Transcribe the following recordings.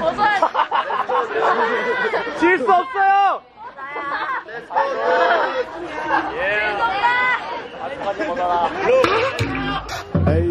네. 질수 없어요! 네. 에이.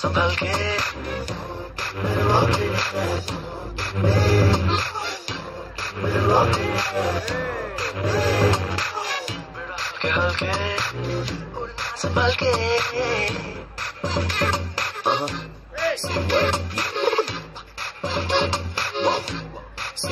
संभल के मेरे रॉकिंग मेरे रॉकिंग के हल्के संभल के 我我是我是我